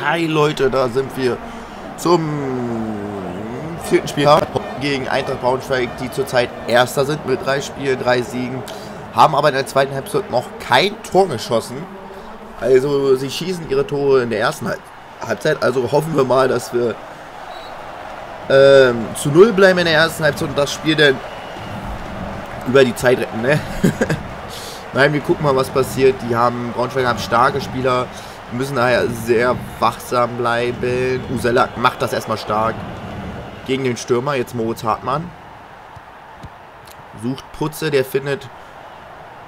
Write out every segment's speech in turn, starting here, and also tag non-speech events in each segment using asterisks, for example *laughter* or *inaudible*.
Hi Leute, da sind wir zum vierten Spiel gegen Eintracht Braunschweig, die zurzeit Erster sind mit drei Spielen, drei Siegen, haben aber in der zweiten Halbzeit noch kein Tor geschossen. Also sie schießen ihre Tore in der ersten Halbzeit, also hoffen wir mal, dass wir ähm, zu Null bleiben in der ersten Halbzeit und das Spiel dann über die Zeit retten, ne? *laughs* Nein, wir gucken mal, was passiert. Die haben, Braunschweig haben starke Spieler, müssen daher sehr wachsam bleiben. Usella macht das erstmal stark. Gegen den Stürmer, jetzt Moritz Hartmann. Sucht Putze, der findet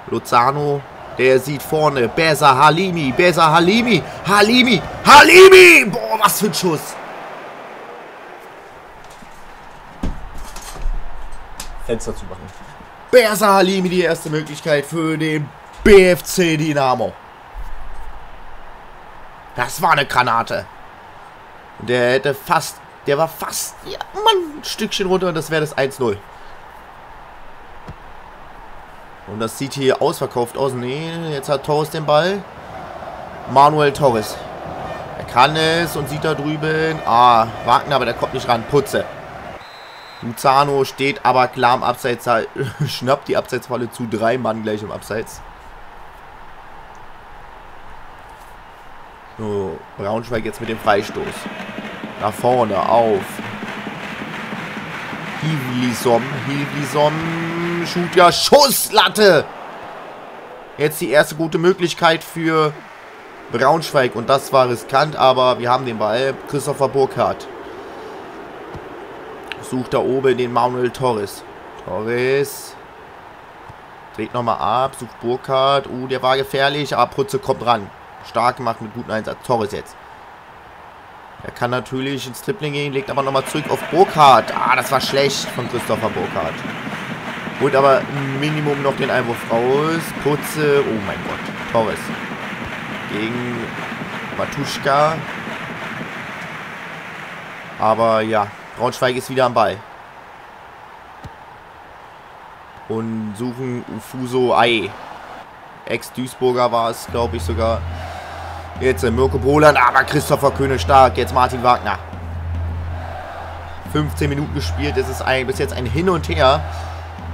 Lozano. Der sieht vorne. Beza Halimi. Beza Halimi. Halimi. Halimi. Boah, was für ein Schuss. Fenster zu machen. Beza Halimi die erste Möglichkeit für den BFC Dynamo. Das war eine Granate. Der hätte fast, der war fast, ja, Mann, ein Stückchen runter und das wäre das 1-0. Und das sieht hier ausverkauft aus. Nee, jetzt hat Torres den Ball. Manuel Torres. Er kann es und sieht da drüben. Ah, Wagner, aber der kommt nicht ran. Putze. Luzano steht aber klar am Abseits. *laughs* Schnappt die Abseitsfalle zu. Drei Mann gleich im Abseits. So, Braunschweig jetzt mit dem Freistoß. Nach vorne auf. Hivlisom. Hivlisom. Shoot ja Schusslatte. Jetzt die erste gute Möglichkeit für Braunschweig. Und das war riskant, aber wir haben den Ball. Christopher Burkhardt. Sucht da oben den Manuel Torres. Torres. Dreht nochmal ab. Sucht Burkhardt. Uh, der war gefährlich. Aber Putze kommt ran. Stark gemacht mit gutem Einsatz. Torres jetzt. Er kann natürlich ins Tripling gehen, legt aber nochmal zurück auf Burkhardt. Ah, das war schlecht von Christopher Burkhardt. Holt aber Minimum noch den Einwurf raus. Putze. Oh mein Gott. Torres. Gegen Matuschka. Aber ja, Braunschweig ist wieder am Ball. Und suchen Ufuso Ai. Ex-Duisburger war es, glaube ich, sogar. Jetzt Mirko Broland, aber Christopher König stark. Jetzt Martin Wagner. 15 Minuten gespielt. Es ist ein, bis jetzt ein Hin und Her.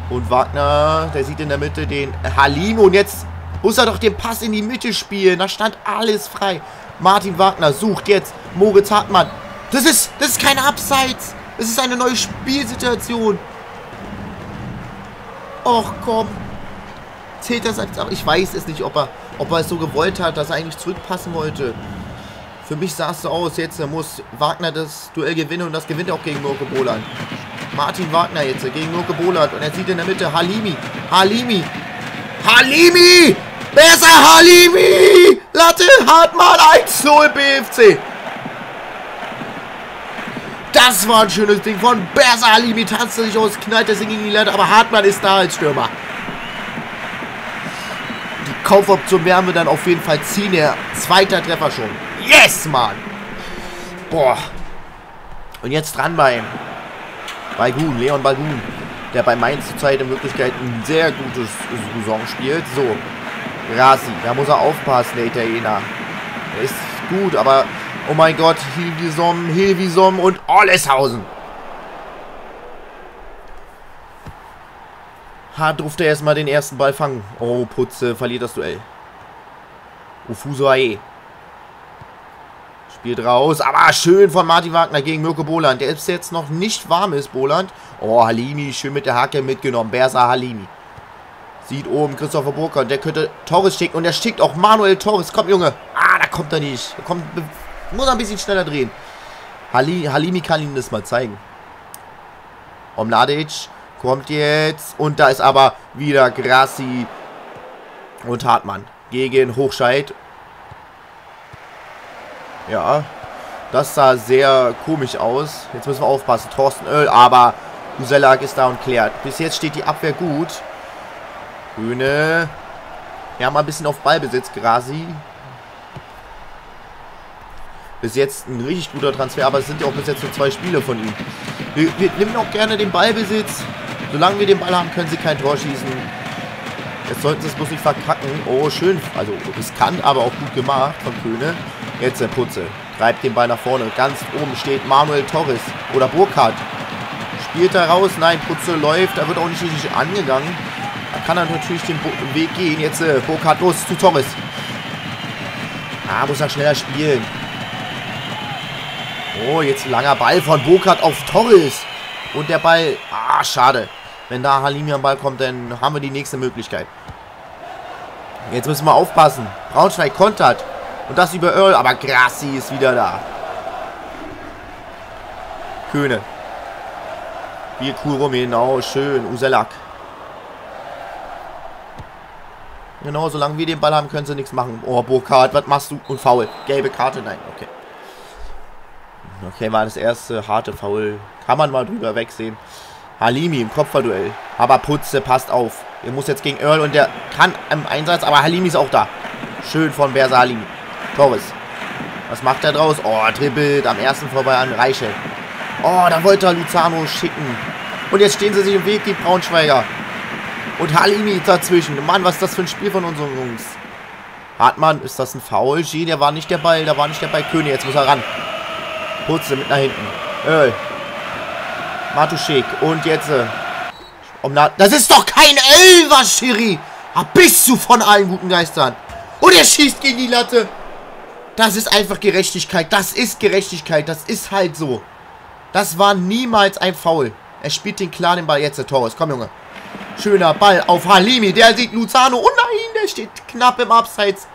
Und Wagner, der sieht in der Mitte den Halim. Und jetzt muss er doch den Pass in die Mitte spielen. Da stand alles frei. Martin Wagner sucht jetzt Moritz Hartmann. Das ist, das ist kein Abseits. Das ist eine neue Spielsituation. Och, komm. Zählt das als... Ich weiß es nicht, ob er, ob er es so gewollt hat, dass er eigentlich zurückpassen wollte. Für mich sah es so aus. Jetzt muss Wagner das Duell gewinnen und das gewinnt er auch gegen Mirko Boland. Martin Wagner jetzt gegen Mirko Boland. Und er sieht in der Mitte Halimi. Halimi. Halimi! Besser Halimi! Latte Hartmann 1-0 BFC. Das war ein schönes Ding von Bersa Halimi. Tanzt sich aus, knallt das Ding gegen die Latte. Aber Hartmann ist da als Stürmer. Kaufoption werden wir dann auf jeden Fall ziehen. Der zweite Treffer schon. Yes, Mann! Boah. Und jetzt dran bei Balgun, Leon Balgun, der bei Mainz zurzeit in Wirklichkeit ein sehr gutes Saison spielt. So, Rasi, da muss er aufpassen, der Italiener. Er ist gut, aber oh mein Gott, Hilvisom, Hilvisom und Olleshausen. Hart durfte er erstmal den ersten Ball fangen. Oh, Putze, verliert das Duell. Ufuso Ae. Spielt raus, aber schön von Martin Wagner gegen Mirko Boland. Der ist jetzt noch nicht warm ist, Boland. Oh, Halimi, schön mit der Hacke mitgenommen. Bersa Halimi. Sieht oben Christopher Burkhardt. Der könnte Torres schicken und der schickt auch Manuel Torres. Komm, Junge. Ah, da kommt er nicht. Er kommt, muss ein bisschen schneller drehen. Hali, Halimi kann ihm das mal zeigen. Omladic kommt jetzt. Und da ist aber wieder Grassi und Hartmann gegen Hochscheid. Ja, das sah sehr komisch aus. Jetzt müssen wir aufpassen. Thorsten Öl, aber Uselak ist da und klärt. Bis jetzt steht die Abwehr gut. Grüne. Ja, mal ein bisschen auf Ballbesitz. Grasi. Bis jetzt ein richtig guter Transfer, aber es sind ja auch bis jetzt nur zwei Spiele von ihm. Wir, wir nehmen auch gerne den Ballbesitz. Solange wir den Ball haben, können sie kein Tor schießen. Jetzt sollten sie es bloß nicht verkacken. Oh, schön. Also riskant, aber auch gut gemacht von Köhne. Jetzt der Putze. Treibt den Ball nach vorne. Ganz oben steht Manuel Torres oder Burkhardt. Spielt er raus. Nein, Putze läuft. Da wird auch nicht richtig angegangen. Da kann er natürlich den Weg gehen. Jetzt äh, Burkhardt los zu Torres. Ah, muss er schneller spielen. Oh, jetzt ein langer Ball von Burkhardt auf Torres. Und der Ball... Ah, schade. Wenn da Halimi am Ball kommt, dann haben wir die nächste Möglichkeit. Jetzt müssen wir aufpassen. Braunschweig kontert. Und das über Earl. Aber Grassi ist wieder da. Köhne. Wie cool rum, genau. Schön. Uselak. Genau, solange wir den Ball haben, können sie nichts machen. Oh, Burkhardt, was machst du? Und Foul. Gelbe Karte, nein, okay. Okay, war das erste harte Foul. Kann man mal drüber wegsehen. Halimi im Kopfballduell. Aber Putze passt auf. Er muss jetzt gegen Earl und der kann im Einsatz, aber Halimi ist auch da. Schön von Bersa Halimi. Torres. Was macht er draus? Oh, dribbelt am ersten vorbei an Reichel. Oh, da wollte er Luzano schicken. Und jetzt stehen sie sich im Weg, die Braunschweiger. Und Halimi dazwischen. Mann, was ist das für ein Spiel von unseren Jungs? Hartmann, ist das ein Foul? G, der war nicht der Ball, da war nicht der Ball König. Jetzt muss er ran. Putze mit nach hinten. Earl. Matuschek. Und jetzt. Äh, um das ist doch kein Elver, Schiri. Ah, bist du von allen guten Geistern. Und er schießt gegen die Latte. Das ist einfach Gerechtigkeit. Das ist Gerechtigkeit. Das ist halt so. Das war niemals ein Foul. Er spielt den klar den Ball jetzt, der Torres. Komm, Junge. Schöner Ball auf Halimi. Der sieht Luzano. Oh nein, der steht knapp im Abseits.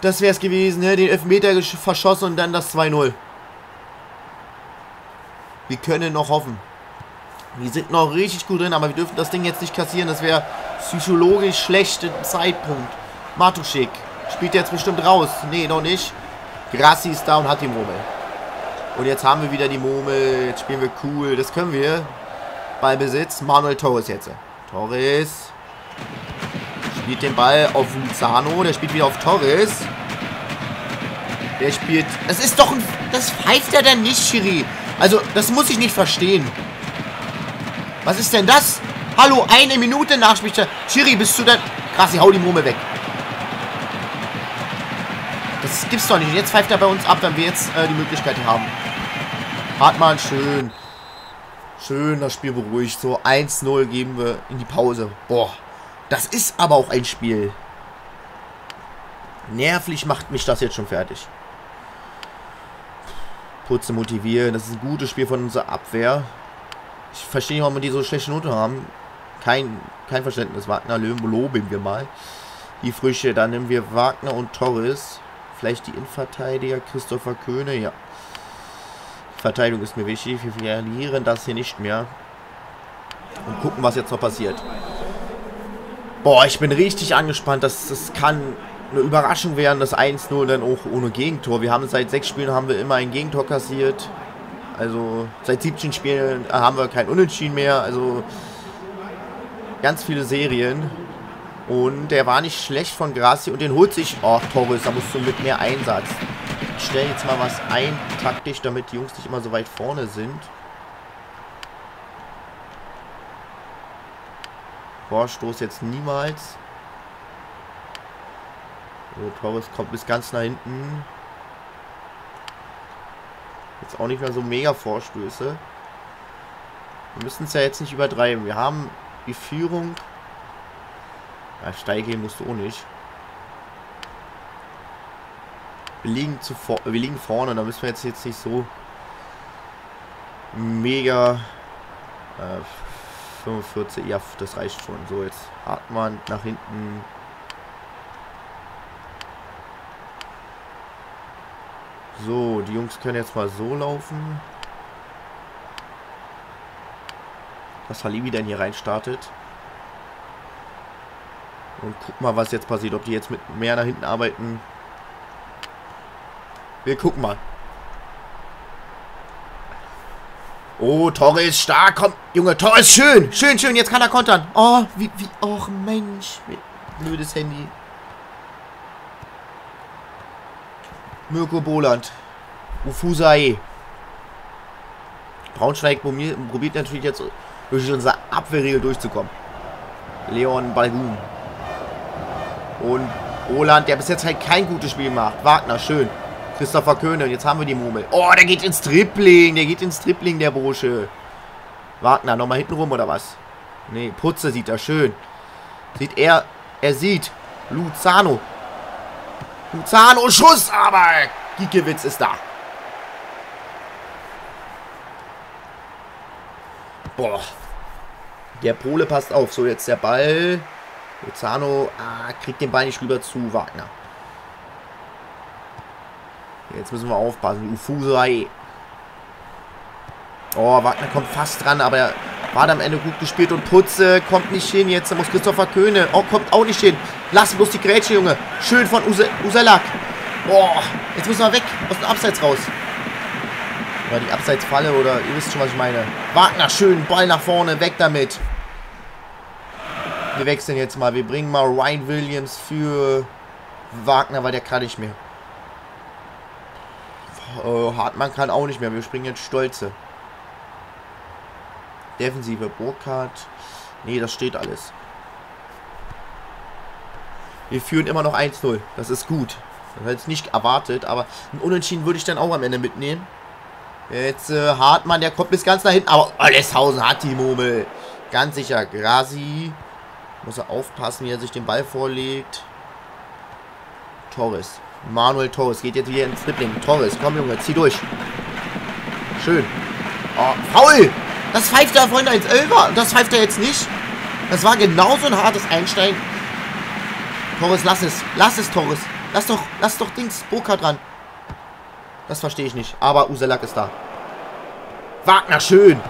Das wäre es gewesen, ne? Den Elfmeter verschossen und dann das 2-0. Wir können noch hoffen. Wir sind noch richtig gut drin, aber wir dürfen das Ding jetzt nicht kassieren. Das wäre psychologisch schlechter Zeitpunkt. Matuschik spielt jetzt bestimmt raus. Nee, noch nicht. Grassi ist da und hat die Murmel. Und jetzt haben wir wieder die Murmel. Jetzt spielen wir cool. Das können wir. Ballbesitz. Manuel Torres jetzt. Torres. Spielt den Ball auf Luzano. Der spielt wieder auf Torres. Der spielt... Das ist doch ein... Das pfeift er denn nicht, Schiri. Also, das muss ich nicht verstehen. Was ist denn das? Hallo, eine Minute Nachspielzeit. Schiri, bist du denn... Krass, ich hau die Mumme weg. Das gibt's doch nicht. Jetzt pfeift er bei uns ab, wenn wir jetzt äh, die Möglichkeit haben. Hartmann, schön. Schön das Spiel beruhigt. So 1-0 geben wir in die Pause. Boah. Das ist aber auch ein Spiel. Nervlich macht mich das jetzt schon fertig. Putze motivieren. Das ist ein gutes Spiel von unserer Abwehr. Ich verstehe nicht, warum die so schlechte Note haben. Kein, kein Verständnis. Wagner, Löwen, loben wir mal. Die Früchte. Dann nehmen wir Wagner und Torres. Vielleicht die Innenverteidiger. Christopher Köhne. Ja. Verteidigung ist mir wichtig. Wir verlieren das hier nicht mehr. Und gucken, was jetzt noch passiert. Boah, ich bin richtig angespannt. Das, das kann eine Überraschung werden, das 1-0 dann auch ohne Gegentor. Wir haben seit sechs Spielen haben wir immer ein Gegentor kassiert. Also seit 17 Spielen haben wir kein Unentschieden mehr. Also ganz viele Serien. Und der war nicht schlecht von Graci und den holt sich. Oh, Torres, da musst du mit mehr Einsatz. Ich stelle jetzt mal was ein, taktisch, damit die Jungs nicht immer so weit vorne sind. Vorstoß jetzt niemals. So, Torres kommt bis ganz nach hinten. Jetzt auch nicht mehr so mega Vorstöße. Wir müssen es ja jetzt nicht übertreiben. Wir haben die Führung. Ja, Steige musst du auch nicht. Wir liegen, zu wir liegen vorne, da müssen wir jetzt, jetzt nicht so mega äh, 45, ja, das reicht schon. So, jetzt Hartmann nach hinten. So, die Jungs können jetzt mal so laufen. Dass Halimi dann hier rein startet. Und guck mal, was jetzt passiert. Ob die jetzt mit mehr nach hinten arbeiten. Wir gucken mal. Oh, Torres stark. Komm, Junge, Torres schön. Schön, schön. Jetzt kann er kontern. Oh, wie, wie. Och, Mensch. Blödes Handy. Mirko Boland. Ufusae. Braunschweig probiert natürlich jetzt durch unsere Abwehrregel durchzukommen. Leon Balgun. Und Roland, der bis jetzt halt kein gutes Spiel macht. Wagner, schön. Christopher Köhne, jetzt haben wir die Murmel. Oh, der geht ins Tripling, der geht ins Tripling, der Bursche. Wagner, nochmal hinten rum oder was? Nee, Putze sieht er schön. Sieht er, er sieht. Luzano. Luzano, Schuss, aber Giekewitz ist da. Boah. Der Pole passt auf. So, jetzt der Ball. Luzano ah, kriegt den Ball nicht rüber zu Wagner. Jetzt müssen wir aufpassen. Ufusai. Oh, Wagner kommt fast dran, aber er war am Ende gut gespielt und Putze kommt nicht hin. Jetzt muss Christopher Köhne. Oh, kommt auch nicht hin. Lass bloß die Grätsche, Junge. Schön von Use Uselak. Boah, jetzt müssen wir weg. Aus dem Abseits raus. Oder die Abseitsfalle oder ihr wisst schon, was ich meine. Wagner, schön. Ball nach vorne. Weg damit. Wir wechseln jetzt mal. Wir bringen mal Ryan Williams für Wagner, weil der kann nicht mehr. Äh, Hartmann kann auch nicht mehr. Wir springen jetzt Stolze. Defensive Burkhardt. Nee, das steht alles. Wir führen immer noch 1-0. Das ist gut. Das hätte ich nicht erwartet, aber ein Unentschieden würde ich dann auch am Ende mitnehmen. Jetzt äh, Hartmann, der kommt bis ganz nach hinten, aber Alleshausen hat die Murmel. Ganz sicher. Grasi. Muss er aufpassen, wie er sich den Ball vorlegt. Torres. Manuel Torres geht jetzt wieder ins Dribbling. Torres, komm Junge, zieh durch. Schön. Oh, faul! Das pfeift er vorhin als Elfer. Das pfeift er jetzt nicht. Das war genauso ein hartes Einsteigen. Torres, lass es. Lass es, Torres. Lass doch, lass doch Dings, Boka dran. Das verstehe ich nicht. Aber Uselak ist da. Wagner, schön.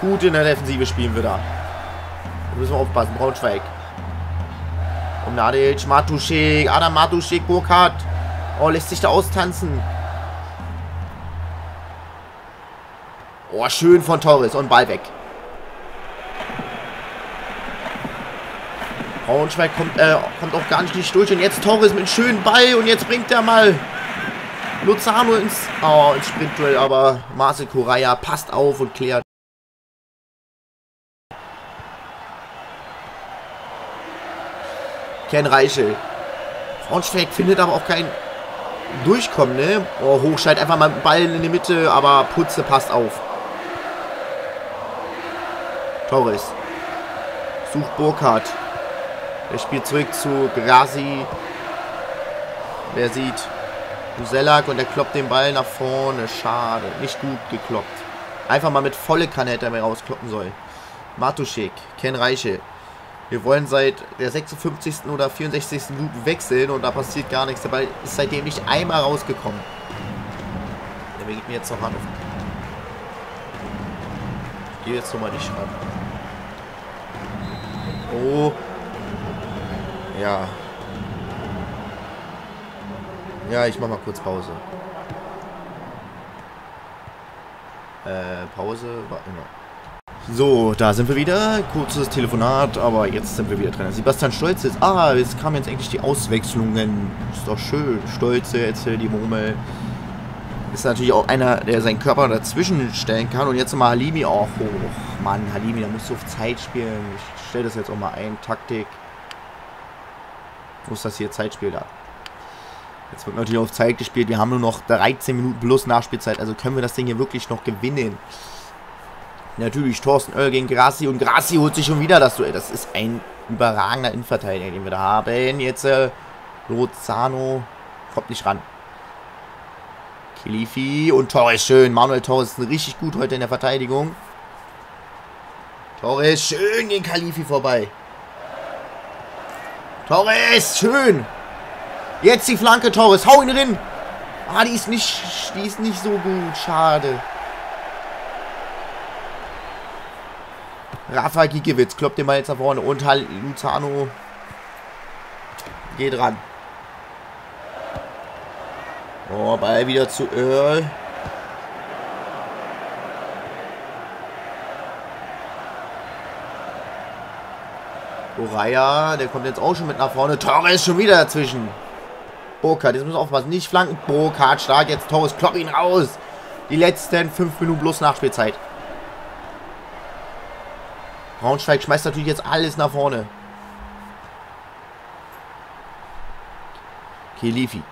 Gut in der Defensive spielen wir da. Da müssen wir aufpassen. Braunschweig. Um Nadic, Matuschek, Adam Matuschek, Burkhardt. Oh, lässt sich da austanzen. Oh, schön von Torres und Ball weg. Braunschweig kommt, äh, kommt auch gar nicht, durch. Und jetzt Torres mit einem schönen Ball. Und jetzt bringt er mal Luzano ins, oh, ins Sprintduell. Aber Marcel Correa passt auf und klärt. Ken Reichel. Braunschweig findet aber auch kein Durchkommen, ne? Oh, Hochscheid einfach mal Ball in die Mitte, aber Putze passt auf. Torres. Sucht Burkhardt. Er spielt zurück zu Grasi. Wer sieht Uselak und er kloppt den Ball nach vorne. Schade. Nicht gut gekloppt. Einfach mal mit volle Kanne hätte er mir rauskloppen sollen. Matuschik. Ken Reiche. Wir wollen seit der 56. oder 64. Minute wechseln und da passiert gar nichts. Der Ball ist seitdem nicht einmal rausgekommen. Der geht mir jetzt noch auf. Ich gehe jetzt nochmal nicht ran. Oh. Ja. Ja, ich mach mal kurz Pause. Äh, Pause war immer. So, da sind wir wieder. Kurzes Telefonat, aber jetzt sind wir wieder drin. Sebastian Stolz ist. Ah, jetzt kamen jetzt eigentlich die Auswechslungen. Ist doch schön. Stolze, jetzt die Murmel. Ist natürlich auch einer, der seinen Körper dazwischen stellen kann. Und jetzt mal Halimi auch hoch. Mann, Halimi, da musst du auf Zeit spielen. Ich stelle das jetzt auch mal ein. Taktik. Wo ist das hier Zeitspiel da? Jetzt wird natürlich auf Zeit gespielt. Wir haben nur noch 13 Minuten plus Nachspielzeit. Also können wir das Ding hier wirklich noch gewinnen. Natürlich Thorsten Oell gegen Grassi. Und Grassi holt sich schon wieder das Duell. Das ist ein überragender Innenverteidiger, den wir da haben. Jetzt äh, Lozano kommt nicht ran. Kilifi und Torres schön. Manuel Torres ist richtig gut heute in der Verteidigung. Torres schön gegen Kalifi vorbei. Torres schön. Jetzt die Flanke Torres. Hau ihn drin. Ah, die ist nicht, die ist nicht so gut. Schade. Rafa Gikiewicz kloppt den mal jetzt nach vorne. Und halt Luzano geht ran. Oh, Ball wieder zu Earl. Oraya, der kommt jetzt auch schon mit nach vorne. Torres schon wieder dazwischen. Burkhardt, jetzt müssen wir aufpassen. Nicht flanken. Burkhardt stark, jetzt Torres, klopp ihn raus. Die letzten 5 Minuten plus Nachspielzeit. Braunschweig schmeißt natürlich jetzt alles nach vorne. Kilifi.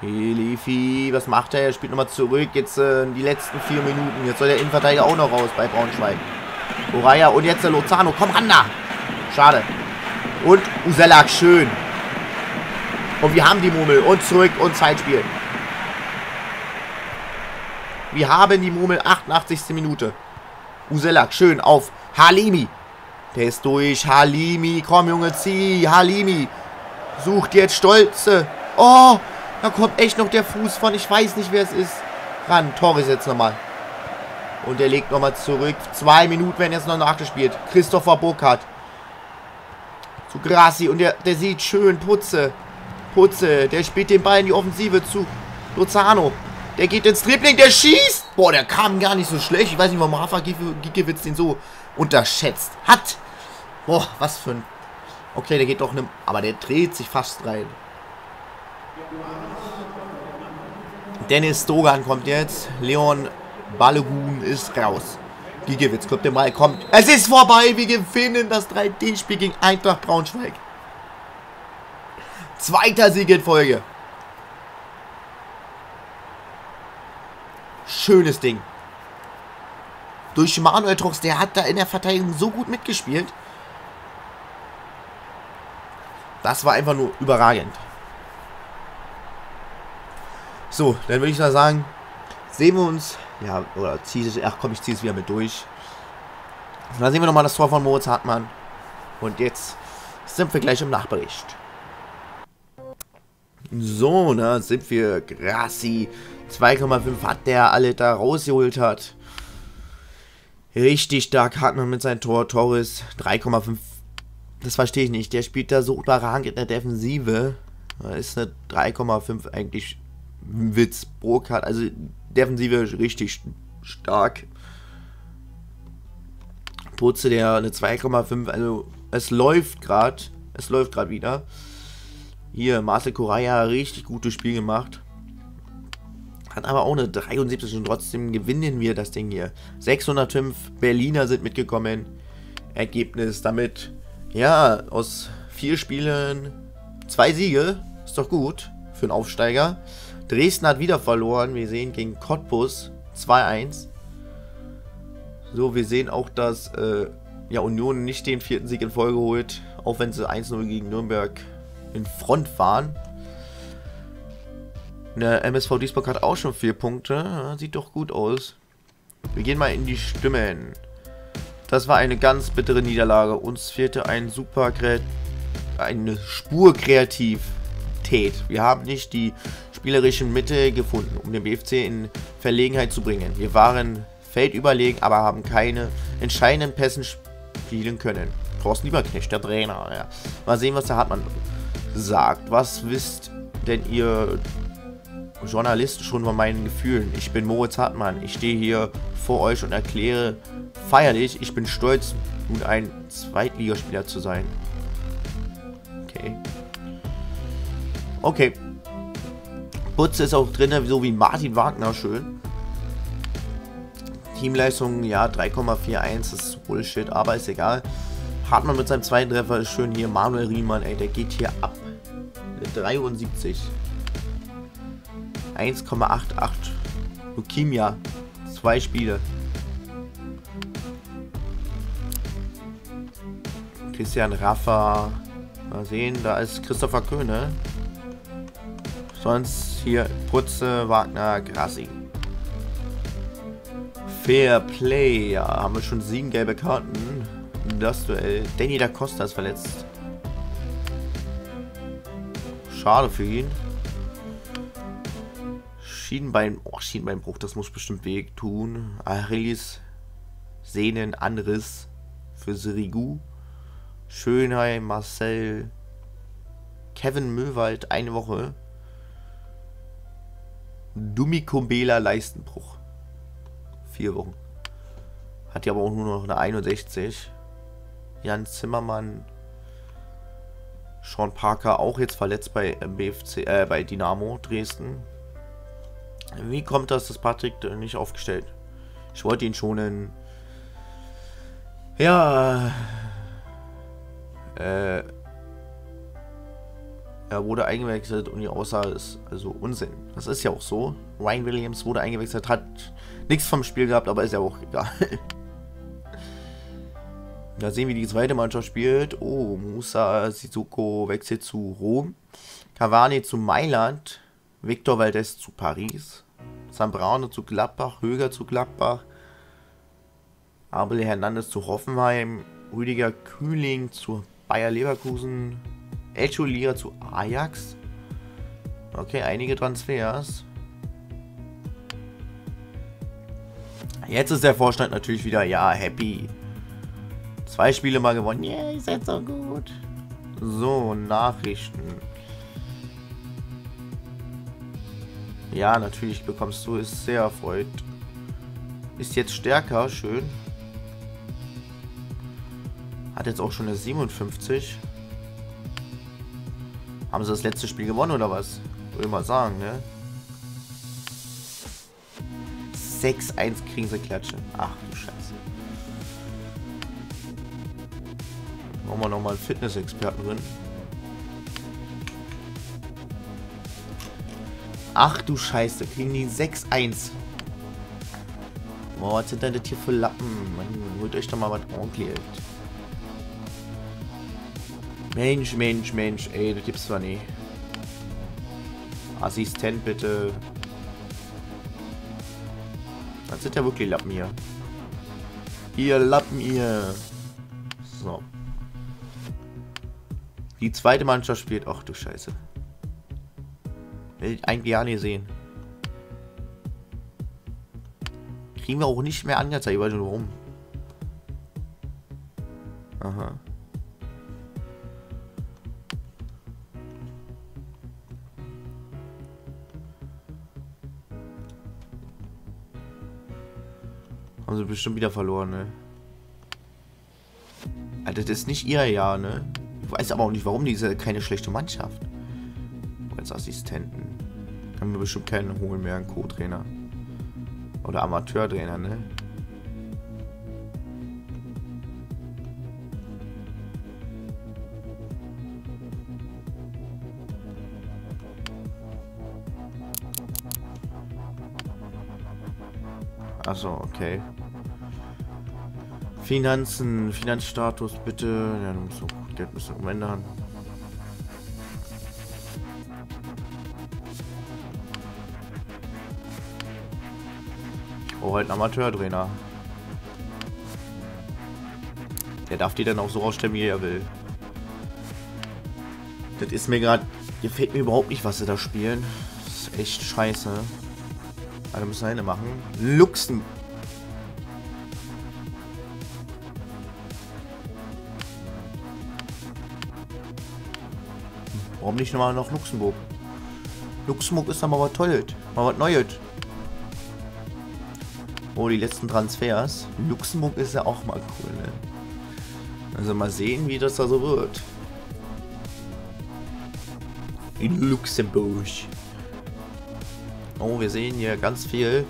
Kilifi, was macht er? Er spielt nochmal zurück. Jetzt äh, die letzten 4 Minuten. Jetzt soll der Innenverteidiger auch noch raus bei Braunschweig. Oraya und jetzt der Lozano. Komm ran da! Schade. Und Uselak, schön. Und wir haben die Murmel. Und zurück und Zeitspiel. Wir haben die Murmel. 88. Minute. Uselak, schön auf Halimi. Der ist durch. Halimi. Komm, Junge, zieh. Halimi. Sucht jetzt Stolze. Oh, da kommt echt noch der Fuß von. Ich weiß nicht, wer es ist. Ran. Torres jetzt nochmal. Und er legt nochmal zurück. Zwei Minuten werden jetzt noch nachgespielt. Christopher Burkhardt. Zu Grassi. Und der, der sieht schön. Putze. Putze. Der spielt den Ball in die Offensive zu Lozano. Der geht ins Dribbling. Der schießt. Boah, der kam gar nicht so schlecht. Ich weiß nicht, warum Rafa Giekewitz den so unterschätzt hat. Boah, was für ein... Okay, der geht doch ne... Aber der dreht sich fast rein. Dennis Dogan kommt jetzt. Leon Balogun ist raus. Giegewitz kommt der Mal, kommt. Es ist vorbei. Wir gewinnen das 3D-Spiel gegen Eintracht Braunschweig. Zweiter Sieg in Folge. Schönes Ding. Durch Manuel Trox, der hat da in der Verteidigung so gut mitgespielt. Das war einfach nur überragend. So, dann würde ich mal sagen, sehen wir uns. Ja, oder ziehe es. Ach komm, ich ziehe es wieder mit durch. Und dann sehen wir nochmal das Tor von Moritz Hartmann. Und jetzt sind wir gleich im Nachbericht. So, da sind wir. Grassi. 2,5 hat der alle da rausgeholt hat. Richtig stark Hartmann mit seinem Tor. Torres 3,5 das verstehe ich nicht. Der spielt da so überragend in der Defensive. Da ist eine 3,5 eigentlich ein Witz. Burkhardt, also Defensive richtig stark. Putze der eine 2,5. Also es läuft gerade. Es läuft gerade wieder. Hier, Marcel Correa richtig gutes Spiel gemacht. Hat aber auch eine 73 und trotzdem gewinnen wir das Ding hier. 605 Berliner sind mitgekommen. Ergebnis damit ja, aus vier Spielen zwei Siege. Ist doch gut für einen Aufsteiger. Dresden hat wieder verloren. Wir sehen gegen Cottbus 2-1. So, wir sehen auch, dass äh, ja, Union nicht den vierten Sieg in Folge holt. Auch wenn sie 1-0 gegen Nürnberg in Front waren. Der MSV Duisburg hat auch schon vier Punkte. Sieht doch gut aus. Wir gehen mal in die Stimmen. Das war eine ganz bittere Niederlage. Uns fehlte ein super eine Spur Kreativität. Wir haben nicht die spielerischen Mittel gefunden, um den BFC in Verlegenheit zu bringen. Wir waren feldüberlegen, aber haben keine entscheidenden Pässen spielen können. Thorsten Lieberknecht, der Trainer. Ja. Mal sehen, was der Hartmann sagt. Was wisst denn ihr Journalisten schon von meinen Gefühlen? Ich bin Moritz Hartmann. Ich stehe hier vor euch und erkläre feierlich. Ich bin stolz, nun ein Zweitligaspieler zu sein. Okay. Okay. Butze ist auch drin, so wie Martin Wagner schön. Teamleistung, ja, 3,41 ist Bullshit, aber ist egal. Hartmann mit seinem zweiten Treffer ist schön hier. Manuel Riemann, ey, der geht hier ab. 73. 1,88. Leukemia. Zwei Spiele. Christian Raffa. Mal sehen, da ist Christopher Köhne. Sonst hier Putze, Wagner, Grassi. Fair Play. Ja, haben wir schon sieben gelbe Karten. Das Duell. Danny da Costa ist verletzt. Schade für ihn. Schienbein. Oh, Schienbeinbruch, das muss bestimmt wehtun. Achilles Sehnenanriss für Sirigu. Schönheim, Marcel, Kevin Möwald, eine Woche. Dumikumbela Leistenbruch. Vier Wochen. Hat ja aber auch nur noch eine 61. Jan Zimmermann. Sean Parker auch jetzt verletzt bei BFC, äh, bei Dynamo Dresden. Wie kommt das, dass Patrick nicht aufgestellt? Ich wollte ihn schonen. Ja, äh, Er wurde eingewechselt und die Aussage ist also Unsinn. Das ist ja auch so. Ryan Williams wurde eingewechselt, hat nichts vom Spiel gehabt, aber ist ja auch *laughs* egal. Da sehen wir, wie die zweite Mannschaft spielt. Oh, Musa Sissoko wechselt zu Rom. Cavani zu Mailand. Victor Valdez zu Paris. Zambrano zu Gladbach. Höger zu Gladbach. Abel Hernandez zu Hoffenheim. Rüdiger Kühling zu Bayer Leverkusen. Elcho Lira zu Ajax. Okay, einige Transfers. Jetzt ist der Vorstand natürlich wieder, ja, happy. Zwei Spiele mal gewonnen. Yeah, ihr seid so gut. So, Nachrichten. Ja, natürlich bekommst du es sehr erfreut. Ist jetzt stärker, schön. Hat jetzt auch schon eine 57. Haben sie das letzte Spiel gewonnen oder was? Würde mal sagen, ne? 6-1 kriegen sie Klatsche. Ach du Scheiße. Machen wir nochmal einen Fitness-Experten drin. Ach du Scheiße, kriegen die 6-1. Boah, was sind denn das hier für Lappen? Mann, holt euch doch mal was ordentliches. Mensch, Mensch, Mensch, ey, das gibt's zwar nicht. Assistent bitte. Das sind ja wirklich Lappen hier. Ihr Lappen, ihr. So. Die zweite Mannschaft spielt. Ach du Scheiße. Will ich eigentlich ja nicht sehen. Kriegen wir auch nicht mehr angezeigt. Weiß nicht warum. Aha. Haben sie bestimmt wieder verloren, ne? Alter, das ist nicht ihr Jahr, ne? Ich weiß aber auch nicht, warum diese keine schlechte Mannschaft. Als Assistenten. Haben wir bestimmt keinen holen mehr, einen Co-Trainer. Oder Amateurtrainer, ne? Achso, okay. Finanzen, Finanzstatus bitte. Ja, du musst auch Geld müssen umändern. Ich brauche halt einen Amateurtrainer. Der darf die dann auch so ausstellen, wie er will. Das ist mir gerade... Gefällt mir überhaupt nicht, was sie da spielen. Das ist echt scheiße. Alle müssen eine machen. Luxemburg. Warum nicht nochmal nach Luxemburg? Luxemburg ist aber was Tolles. Mal was Neues. Oh, die letzten Transfers. Luxemburg ist ja auch mal cool, ne? Also mal sehen, wie das da so wird. In Luxemburg. Oh, wir sehen hier ganz viel.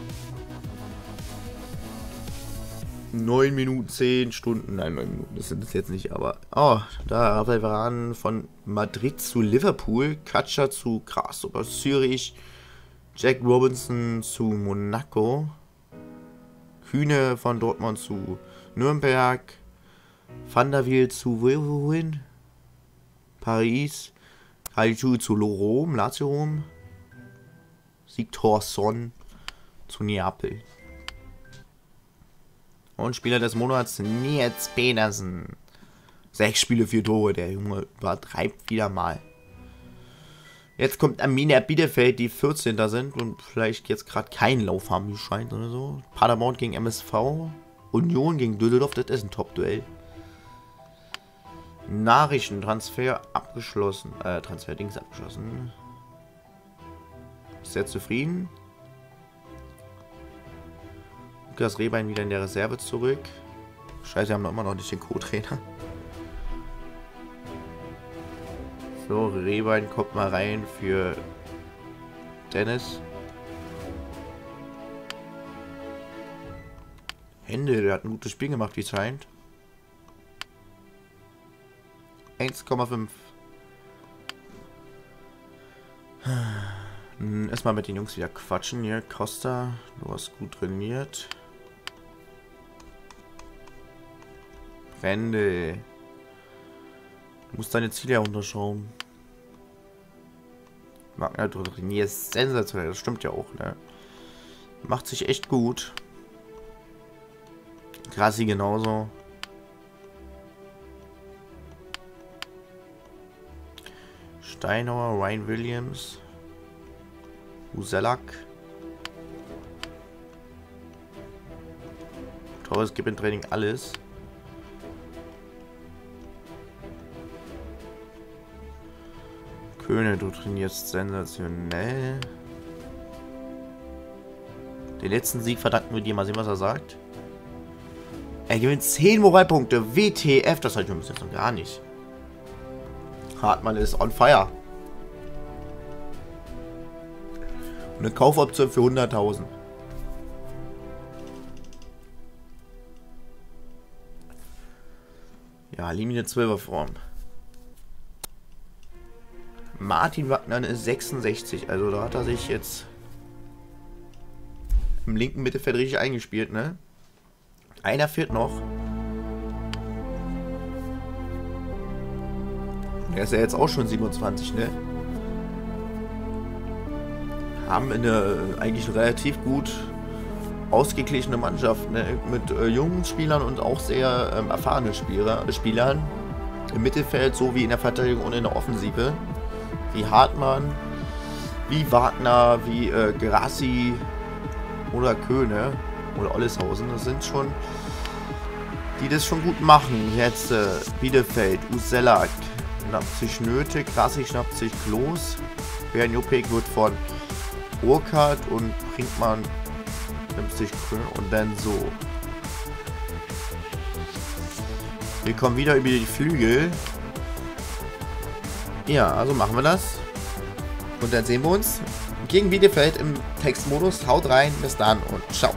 9 Minuten, 10 Stunden, nein, 9 Minuten, das sind es jetzt nicht, aber... Oh, da Rafael Varane von Madrid zu Liverpool, Katscher zu Grasshopper Zürich, Jack Robinson zu Monaco, Kühne von Dortmund zu Nürnberg, Van der Wiel zu wohin? Paris, Kalichu zu Rom, Lazio Rom, Sigtorsson zu Neapel. Und Spieler des Monats Nils Petersen. Sechs Spiele, vier Tore. Der Junge übertreibt wieder mal. Jetzt kommt Arminia Bielefeld, die 14. sind und vielleicht jetzt gerade keinen Lauf haben, wie scheint oder so. Paderborn gegen MSV. Union gegen Düsseldorf, das ist ein Top-Duell. Nachrichten, Transfer abgeschlossen. Äh, Transfer-Dings abgeschlossen. Sehr zufrieden. Lukas Rehbein wieder in der Reserve zurück. Scheiße, wir haben noch immer noch nicht den Co-Trainer. So, Rehbein kommt mal rein für Dennis. Hände, der hat ein gutes Spiel gemacht, wie es scheint. 1,5. Hm, Erstmal mit den Jungs wieder quatschen hier. Costa, du hast gut trainiert. Brände. Du musst deine Ziele herunterschauen. Magna, du trainierst sensationell. Das stimmt ja auch, ne? Macht sich echt gut. Grassi genauso. Steinauer, Ryan Williams. Uselak. Torres gibt im Training alles. Köhne, du trainierst sensationell. Den letzten Sieg verdanken wir dir. Mal sehen, was er sagt. Er gewinnt 10 Moralpunkte. WTF, das habe ich bis jetzt noch gar nicht. Hartmann ist on fire. Eine Kaufoption für 100.000. Ja, Linie 12er Form. Martin Wagner ist 66, also da hat er sich jetzt im linken Mittelfeld richtig eingespielt, ne? Einer fehlt noch. Er ist ja jetzt auch schon 27, ne? Haben eine eigentlich relativ gut ausgeglichene Mannschaft, ne? Mit äh, jungen Spielern und auch sehr ähm, erfahrenen Spieler, Spielern. Im Mittelfeld sowie in der Verteidigung und in der Offensive. Wie Hartmann, wie Wagner, wie äh, Grassi oder Köhne oder Olleshausen. Das sind schon die das schon gut machen. Jetzt äh, Bielefeld, Usella schnappt sich Nöte, Grassi schnappt sich Klos. Bern Jopek wird von Urkart und Brinkmann nimmt sich Köhne und dann so. Wir kommen wieder über die Flügel. Ja, also machen wir das. Und dann sehen wir uns gegen Bielefeld im Textmodus. Haut rein, bis dann und ciao.